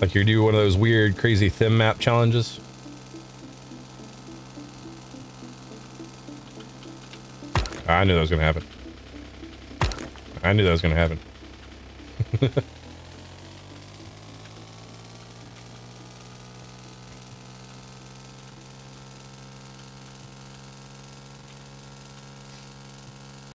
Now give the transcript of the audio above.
Like you do one of those weird, crazy thin map challenges. I knew that was gonna happen. I knew that was gonna happen.